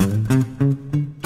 Mm-hmm.